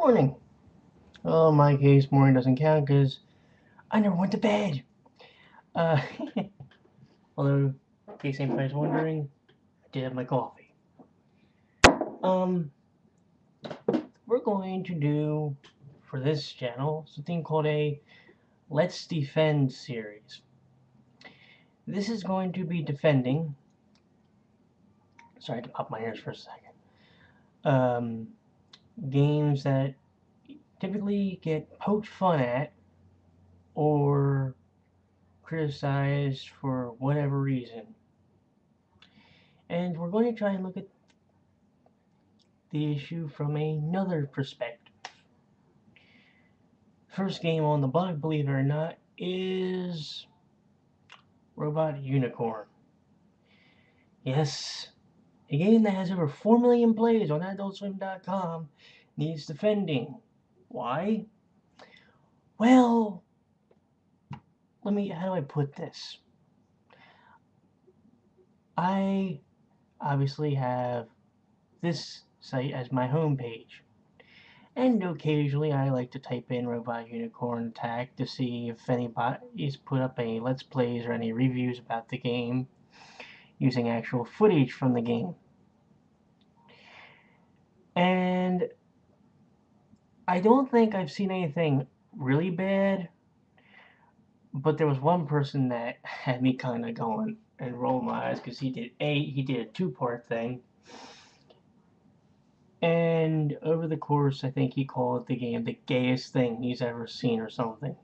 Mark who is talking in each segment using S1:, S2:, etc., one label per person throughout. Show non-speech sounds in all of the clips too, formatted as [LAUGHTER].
S1: Morning. Oh, my case, morning doesn't count because I never went to bed. Uh, [LAUGHS] although, in case anybody's wondering, I did have my coffee. Um, we're going to do, for this channel, something called a Let's Defend series. This is going to be defending, sorry to pop my ears for a second, um, games that typically get poked fun at or criticized for whatever reason. And we're going to try and look at the issue from another perspective. First game on the block, believe it or not, is Robot Unicorn. Yes, a game that has over 4 million plays on AdultSwim.com needs defending. Why? Well, let me, how do I put this? I obviously have this site as my home page. And occasionally I like to type in Robot Unicorn Attack to see if anybody's put up any Let's Plays or any reviews about the game using actual footage from the game. And I don't think I've seen anything really bad, but there was one person that [LAUGHS] had me kind of going and roll my eyes because he did a he did a two-part thing, and over the course, I think he called the game the gayest thing he's ever seen or something.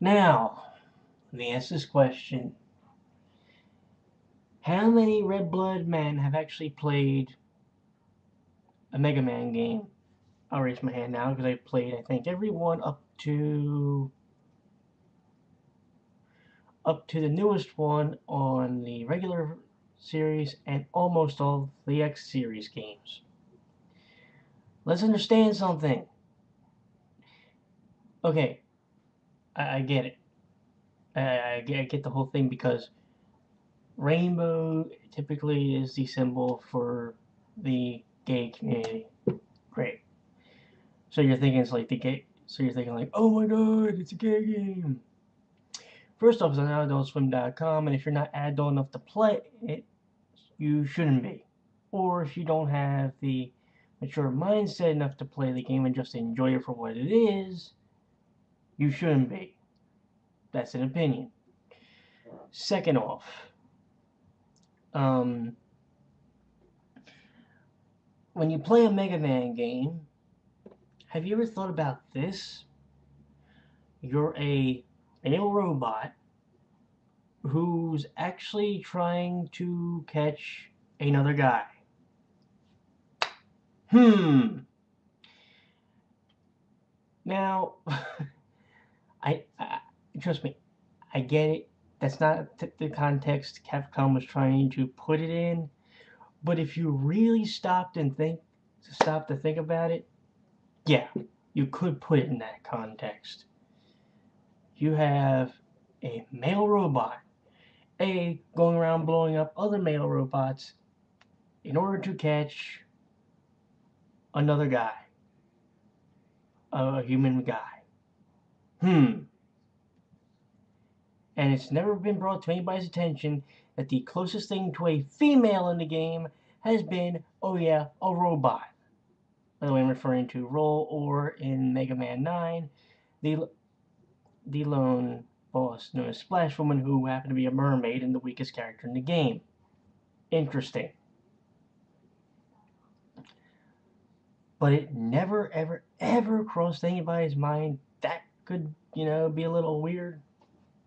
S1: Now, let me ask this question. How many red blood men have actually played a Mega Man game. I'll raise my hand now because I played, I think, every one up to up to the newest one on the regular series and almost all the X series games. Let's understand something. Okay, I, I get it. I, I, get, I get the whole thing because rainbow typically is the symbol for the gay community. Great. So you're thinking it's like the gay. So you're thinking like, oh my god, it's a gay game. First off, it's on AdultSwim.com, and if you're not adult enough to play it, you shouldn't be. Or if you don't have the mature mindset enough to play the game and just enjoy it for what it is, you shouldn't be. That's an opinion. Second off, um, when you play a Mega Man game, have you ever thought about this? You're a male robot who's actually trying to catch another guy. Hmm. Now, [LAUGHS] trust me, I get it. That's not the context Capcom was trying to put it in. But if you really stopped and think, to stop to think about it, yeah, you could put it in that context. You have a male robot, A, going around blowing up other male robots in order to catch another guy, a human guy. Hmm. And it's never been brought to anybody's attention that the closest thing to a female in the game has been, oh yeah, a robot. By the way, I'm referring to Roll or in Mega Man 9, the, the lone boss known as Splash Woman who happened to be a mermaid and the weakest character in the game. Interesting. But it never, ever, ever crossed anybody's mind that could, you know, be a little weird.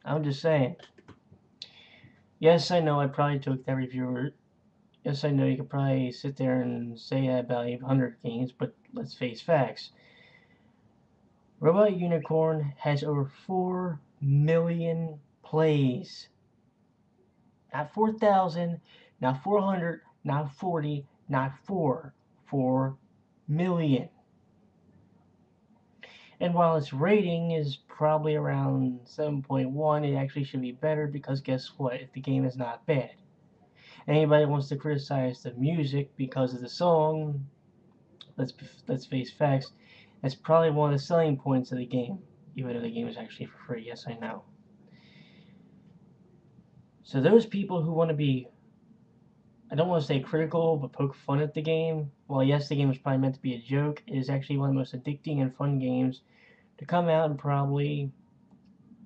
S1: I'm just saying. Yes, I know I probably took that viewer. Yes, I know you could probably sit there and say that about 800 games, but let's face facts. Robot Unicorn has over 4 million plays. Not 4,000, not 400, not 40, not 4. 4 million. And while its rating is probably around 7.1, it actually should be better because guess what? The game is not bad. Anybody wants to criticize the music because of the song, let's let's face facts. That's probably one of the selling points of the game, even though the game is actually for free. Yes, I know. So those people who want to be, I don't want to say critical, but poke fun at the game. Well, yes, the game was probably meant to be a joke. It is actually one of the most addicting and fun games to come out in probably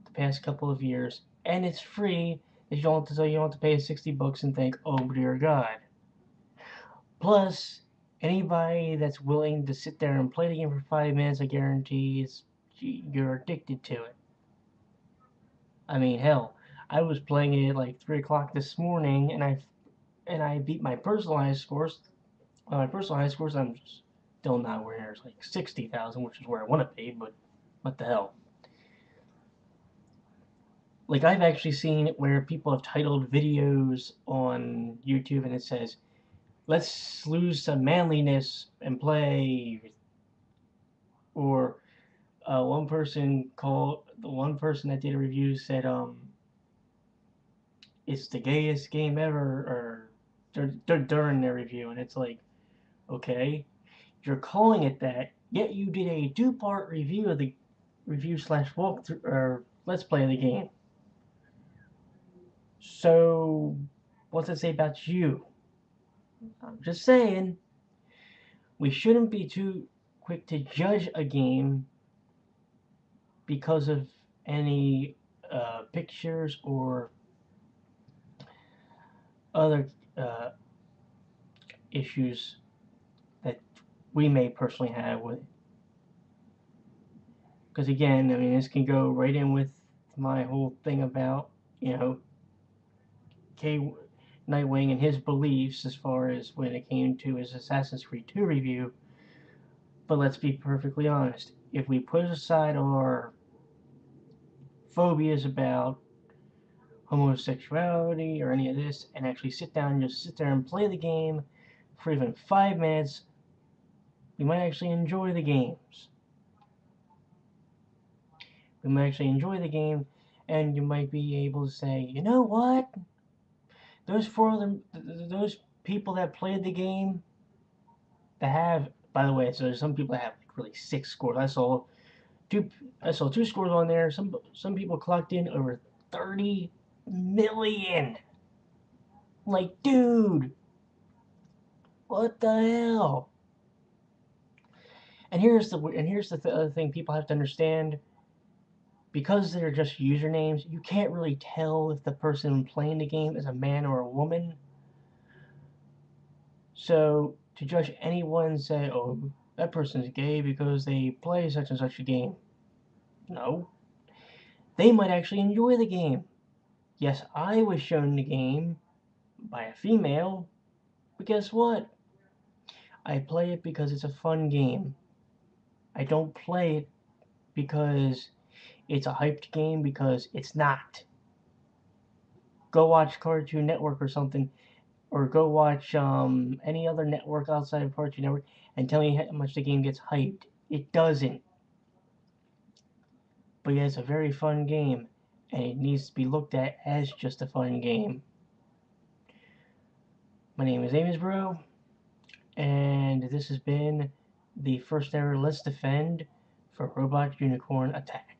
S1: the past couple of years, and it's free. You don't have to, you don't have to pay 60 bucks and think, oh dear God. Plus, anybody that's willing to sit there and play the game for five minutes, I guarantee is you're addicted to it. I mean, hell, I was playing it at like three o'clock this morning, and I and I beat my personalized scores. Well, my personalized scores, I'm still not where it's like sixty thousand, which is where I want to be, but what the hell. Like I've actually seen where people have titled videos on YouTube and it says let's lose some manliness and play. Or uh, one person called the one person that did a review said, um, it's the gayest game ever, or during their review, and it's like, okay, you're calling it that, yet you did a two-part review of the review slash walkthrough or let's play the game. So, what's it say about you? I'm just saying, we shouldn't be too quick to judge a game because of any uh, pictures or other uh, issues that we may personally have with because again I mean this can go right in with my whole thing about you know K Nightwing and his beliefs as far as when it came to his Assassin's Creed 2 review. But let's be perfectly honest. If we put aside our phobias about homosexuality or any of this and actually sit down and just sit there and play the game for even five minutes, we might actually enjoy the games. We might actually enjoy the game and you might be able to say, you know what? those four of them, those people that played the game, that have, by the way, so there's some people that have like really six scores. I saw two, I saw two scores on there. Some some people clocked in over 30 million. Like, dude, what the hell? And here's the and here's the th other thing people have to understand because they're just usernames, you can't really tell if the person playing the game is a man or a woman. So to judge anyone say, oh, that person's gay because they play such and such a game. No. They might actually enjoy the game. Yes, I was shown the game by a female, but guess what? I play it because it's a fun game. I don't play it because it's a hyped game because it's not. Go watch Cartoon Network or something, or go watch um, any other network outside of Cartoon Network and tell me how much the game gets hyped. It doesn't. But yeah, it's a very fun game, and it needs to be looked at as just a fun game. My name is Amisbro, and this has been the first ever Let's Defend for Robot Unicorn Attack.